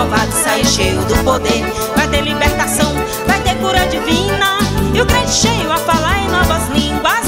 renovado, sai cheio do poder. Vai ter libertação, vai ter cura divina. E o crente cheio a falar em novas línguas.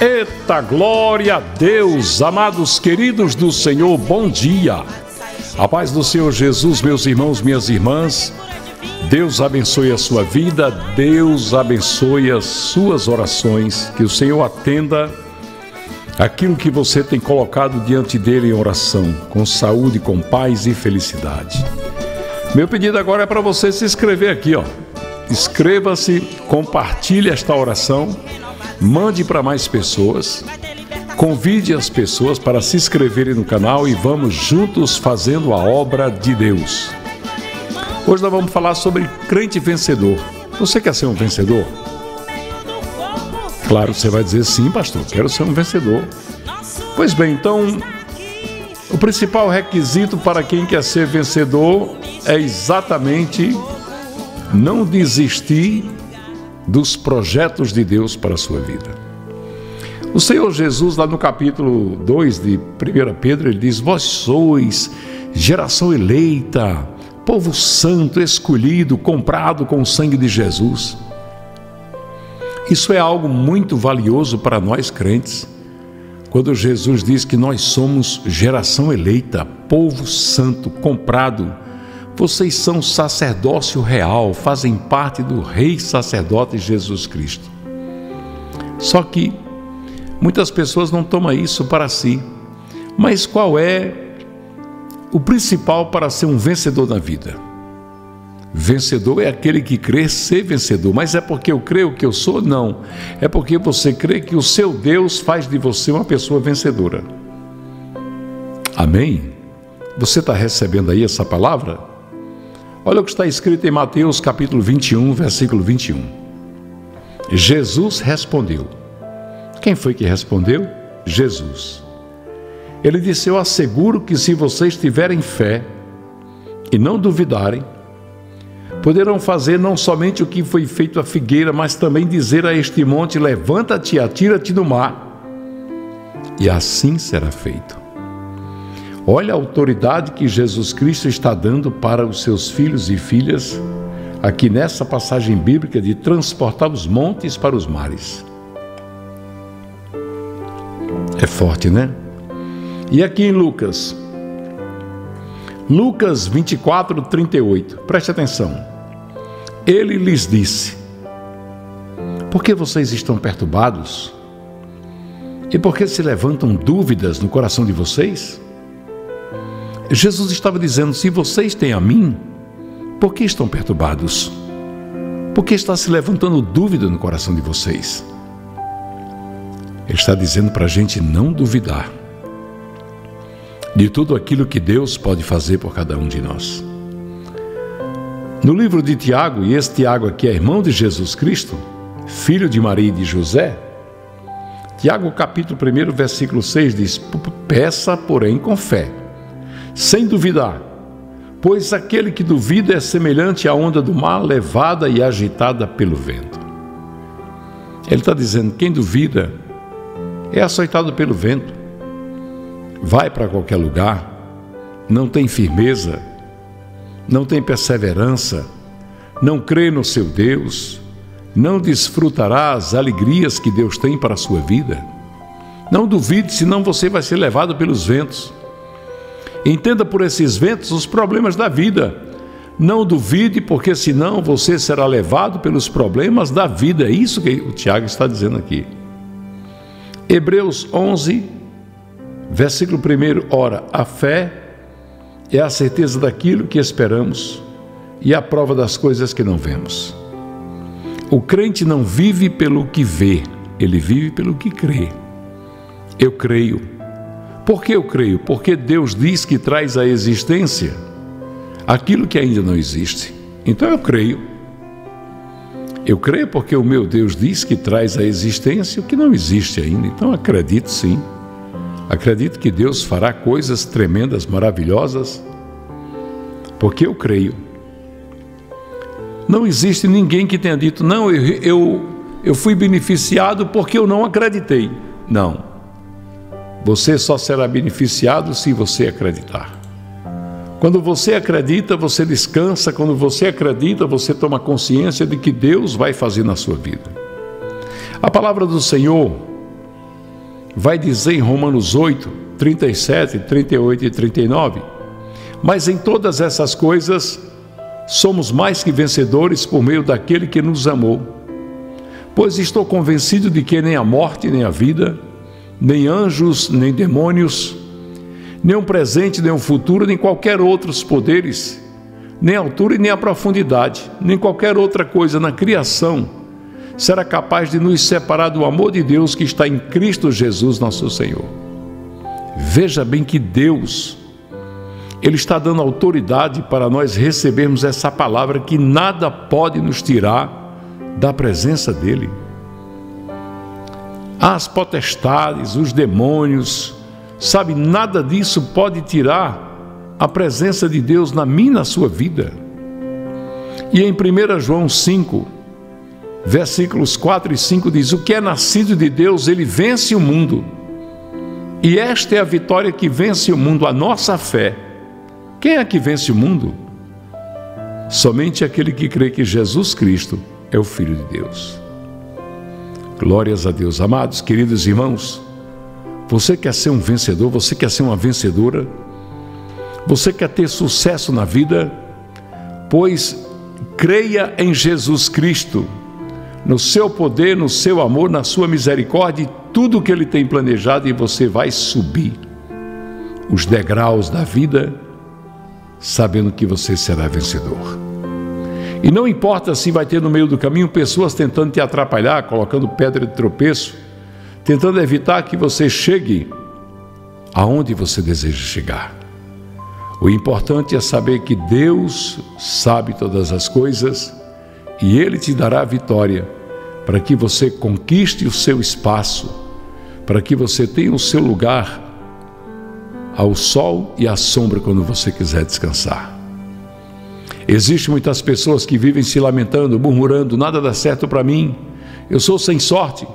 Eita glória a Deus, amados queridos do Senhor, bom dia. A paz do Senhor Jesus, meus irmãos, minhas irmãs. Deus abençoe a sua vida, Deus abençoe as suas orações, que o Senhor atenda aquilo que você tem colocado diante dele em oração, com saúde, com paz e felicidade. Meu pedido agora é para você se inscrever aqui, ó. Inscreva-se, compartilhe esta oração, mande para mais pessoas. Convide as pessoas para se inscreverem no canal e vamos juntos fazendo a obra de Deus. Hoje nós vamos falar sobre crente vencedor. Você quer ser um vencedor? Claro, você vai dizer sim, pastor, quero ser um vencedor. Pois bem, então, o principal requisito para quem quer ser vencedor é exatamente não desistir dos projetos de Deus para a sua vida. O Senhor Jesus, lá no capítulo 2 de 1 Pedro, ele diz: Vós sois geração eleita, povo santo, escolhido, comprado com o sangue de Jesus. Isso é algo muito valioso para nós crentes. Quando Jesus diz que nós somos geração eleita, povo santo, comprado, vocês são sacerdócio real, fazem parte do Rei Sacerdote Jesus Cristo. Só que muitas pessoas não tomam isso para si. Mas qual é o principal para ser um vencedor na vida? Vencedor é aquele que crê ser vencedor, mas é porque eu creio que eu sou? Não. É porque você crê que o seu Deus faz de você uma pessoa vencedora. Amém? Você está recebendo aí essa palavra? Olha o que está escrito em Mateus capítulo 21, versículo 21. Jesus respondeu. Quem foi que respondeu? Jesus. Ele disse: Eu asseguro que se vocês tiverem fé e não duvidarem, poderão fazer não somente o que foi feito à figueira, mas também dizer a este monte: Levanta-te atira-te no mar. E assim será feito. Olha a autoridade que Jesus Cristo está dando para os seus filhos e filhas, aqui nessa passagem bíblica de transportar os montes para os mares. É forte, né? E aqui em Lucas, Lucas 24, 38, preste atenção. Ele lhes disse: Por que vocês estão perturbados? E por que se levantam dúvidas no coração de vocês? Jesus estava dizendo: se vocês têm a mim, por que estão perturbados? Por que está se levantando dúvida no coração de vocês? Ele está dizendo para a gente não duvidar de tudo aquilo que Deus pode fazer por cada um de nós. No livro de Tiago, e esse Tiago aqui é irmão de Jesus Cristo, filho de Maria e de José, Tiago capítulo 1, versículo 6 diz: Peça, porém, com fé sem duvidar, pois aquele que duvida é semelhante à onda do mar levada e agitada pelo vento. Ele está dizendo: quem duvida é açoitado pelo vento, vai para qualquer lugar, não tem firmeza, não tem perseverança, não crê no seu Deus, não desfrutará as alegrias que Deus tem para a sua vida. Não duvide, senão você vai ser levado pelos ventos. Entenda por esses ventos os problemas da vida. Não duvide, porque senão você será levado pelos problemas da vida. É isso que o Tiago está dizendo aqui. Hebreus 11, versículo 1. Ora, a fé é a certeza daquilo que esperamos e a prova das coisas que não vemos. O crente não vive pelo que vê, ele vive pelo que crê. Eu creio. Por que eu creio? Porque Deus diz que traz à existência aquilo que ainda não existe. Então eu creio. Eu creio porque o meu Deus diz que traz à existência o que não existe ainda. Então acredito sim. Acredito que Deus fará coisas tremendas, maravilhosas, porque eu creio. Não existe ninguém que tenha dito, não, eu, eu, eu fui beneficiado porque eu não acreditei. Não. Você só será beneficiado se você acreditar. Quando você acredita, você descansa. Quando você acredita, você toma consciência de que Deus vai fazer na sua vida. A palavra do Senhor vai dizer em Romanos 8, 37, 38 e 39: Mas em todas essas coisas somos mais que vencedores por meio daquele que nos amou. Pois estou convencido de que nem a morte, nem a vida, nem anjos, nem demônios, nem um presente, nem um futuro, nem qualquer outros poderes, nem a altura e nem a profundidade, nem qualquer outra coisa na criação será capaz de nos separar do amor de Deus que está em Cristo Jesus, nosso Senhor. Veja bem que Deus, Ele está dando autoridade para nós recebermos essa palavra que nada pode nos tirar da presença dEle. As potestades, os demônios, Sabe, nada disso pode tirar a presença de Deus na minha na sua vida. E em 1 João 5, versículos 4 e 5 diz: O que é nascido de Deus, ele vence o mundo. E esta é a vitória que vence o mundo, a nossa fé. Quem é que vence o mundo? Somente aquele que crê que Jesus Cristo é o Filho de Deus. Glórias a Deus, amados, queridos irmãos. Você quer ser um vencedor? Você quer ser uma vencedora? Você quer ter sucesso na vida? Pois creia em Jesus Cristo, no seu poder, no seu amor, na sua misericórdia e tudo que ele tem planejado e você vai subir os degraus da vida sabendo que você será vencedor. E não importa se vai ter no meio do caminho pessoas tentando te atrapalhar, colocando pedra de tropeço, tentando evitar que você chegue aonde você deseja chegar. O importante é saber que Deus sabe todas as coisas e Ele te dará a vitória para que você conquiste o seu espaço, para que você tenha o seu lugar ao sol e à sombra quando você quiser descansar. Existem muitas pessoas que vivem se lamentando, murmurando: nada dá certo para mim, eu sou sem sorte.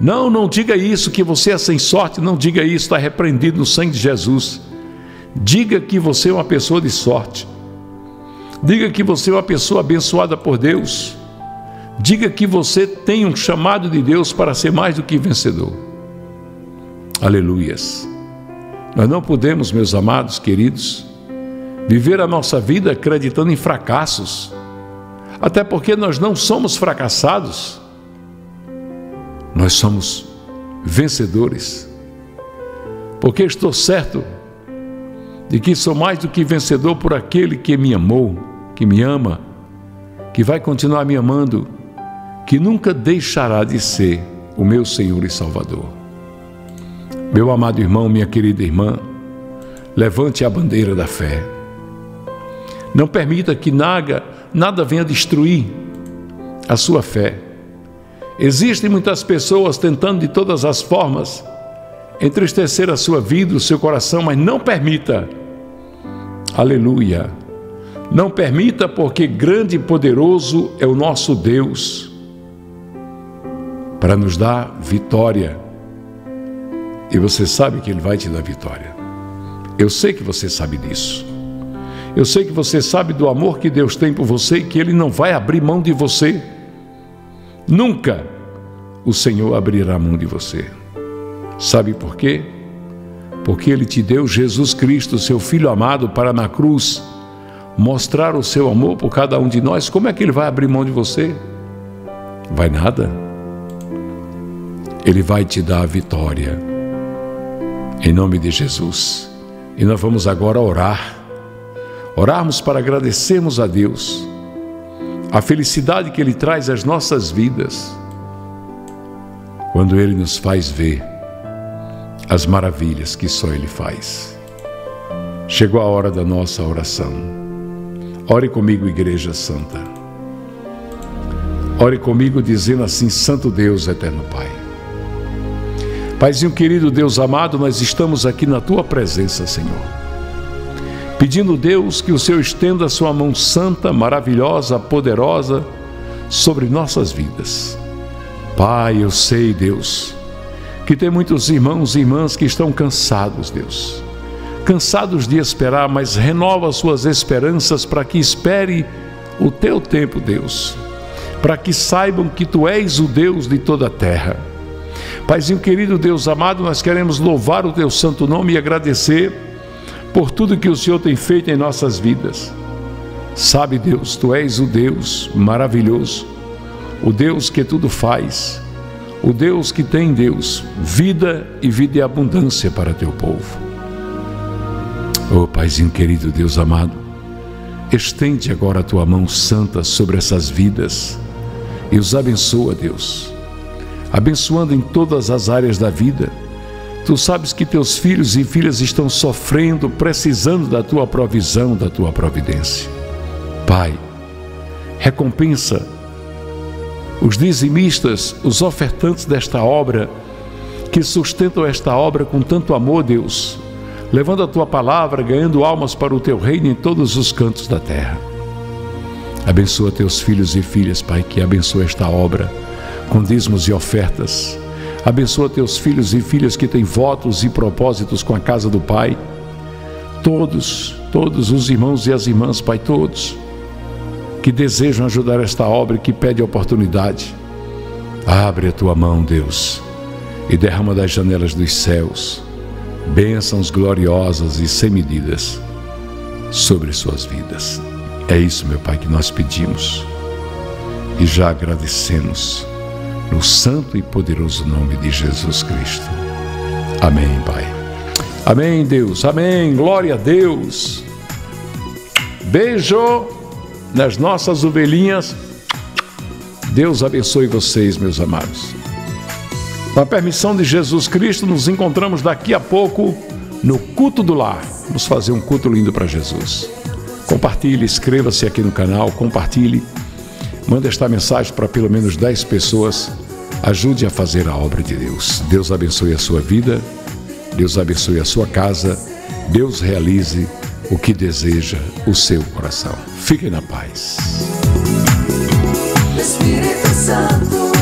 Não, não diga isso, que você é sem sorte, não diga isso, está repreendido no sangue de Jesus. Diga que você é uma pessoa de sorte. Diga que você é uma pessoa abençoada por Deus. Diga que você tem um chamado de Deus para ser mais do que vencedor. Aleluias. Nós não podemos, meus amados queridos, viver a nossa vida acreditando em fracassos. Até porque nós não somos fracassados. Nós somos vencedores. Porque estou certo de que sou mais do que vencedor por aquele que me amou, que me ama, que vai continuar me amando, que nunca deixará de ser o meu Senhor e Salvador. Meu amado irmão, minha querida irmã, levante a bandeira da fé. Não permita que nada, nada venha destruir a sua fé. Existem muitas pessoas tentando de todas as formas entristecer a sua vida, o seu coração, mas não permita. Aleluia. Não permita, porque grande e poderoso é o nosso Deus para nos dar vitória. E você sabe que Ele vai te dar vitória. Eu sei que você sabe disso. Eu sei que você sabe do amor que Deus tem por você e que Ele não vai abrir mão de você. Nunca o Senhor abrirá mão de você. Sabe por quê? Porque Ele te deu Jesus Cristo, seu Filho amado, para na cruz mostrar o seu amor por cada um de nós. Como é que Ele vai abrir mão de você? Vai nada. Ele vai te dar a vitória. Em nome de Jesus. E nós vamos agora orar. Orarmos para agradecermos a Deus a felicidade que Ele traz às nossas vidas, quando Ele nos faz ver as maravilhas que só Ele faz. Chegou a hora da nossa oração. Ore comigo, Igreja Santa. Ore comigo dizendo assim: Santo Deus, Eterno Pai. Paizinho querido, Deus amado, nós estamos aqui na tua presença, Senhor pedindo Deus que o Senhor estenda a sua mão santa, maravilhosa, poderosa sobre nossas vidas. Pai, eu sei, Deus, que tem muitos irmãos e irmãs que estão cansados, Deus. Cansados de esperar, mas renova suas esperanças para que espere o teu tempo, Deus. Para que saibam que tu és o Deus de toda a terra. Paizinho querido, Deus amado, nós queremos louvar o teu santo nome e agradecer por tudo que o Senhor tem feito em nossas vidas. Sabe, Deus, tu és o Deus maravilhoso, o Deus que tudo faz, o Deus que tem, Deus, vida e vida e abundância para teu povo. Oh, Paizinho querido, Deus amado, estende agora a tua mão santa sobre essas vidas e os abençoa, Deus, abençoando em todas as áreas da vida Tu sabes que teus filhos e filhas estão sofrendo, precisando da tua provisão, da tua providência. Pai, recompensa os dizimistas, os ofertantes desta obra, que sustentam esta obra com tanto amor, Deus, levando a tua palavra, ganhando almas para o teu reino em todos os cantos da terra. Abençoa teus filhos e filhas, Pai, que abençoa esta obra com dízimos e ofertas Abençoa teus filhos e filhas que têm votos e propósitos com a casa do Pai. Todos, todos os irmãos e as irmãs, Pai, todos que desejam ajudar esta obra e que pede oportunidade. Abre a tua mão, Deus, e derrama das janelas dos céus bênçãos gloriosas e sem medidas sobre suas vidas. É isso, meu Pai, que nós pedimos e já agradecemos no santo e poderoso nome de Jesus Cristo. Amém, Pai. Amém, Deus. Amém. Glória a Deus. Beijo nas nossas ovelhinhas. Deus abençoe vocês, meus amados. Com a permissão de Jesus Cristo, nos encontramos daqui a pouco no culto do lar. Vamos fazer um culto lindo para Jesus. Compartilhe, inscreva-se aqui no canal, compartilhe Manda esta mensagem para pelo menos 10 pessoas. Ajude a fazer a obra de Deus. Deus abençoe a sua vida. Deus abençoe a sua casa. Deus realize o que deseja o seu coração. Fiquem na paz. Espírito Santo.